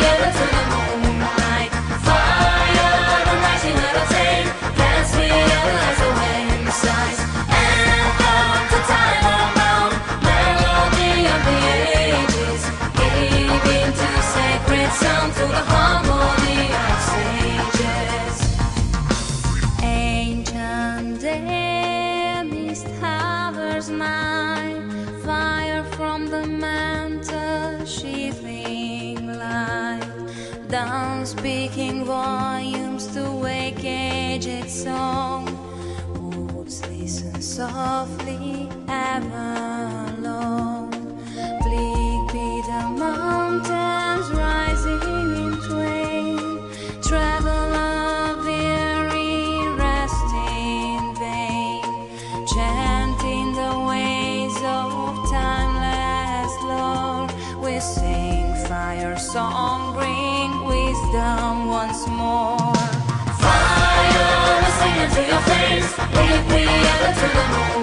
yeah, let's turn them on. down, speaking volumes to wake aged song. Woods listen softly ever. Let's go.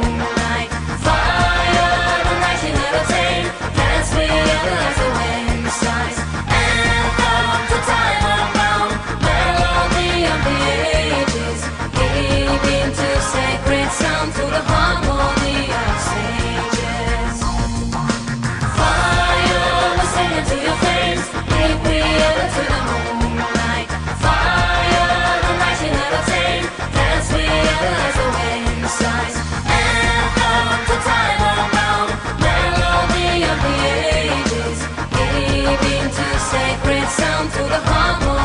sound to the harmony.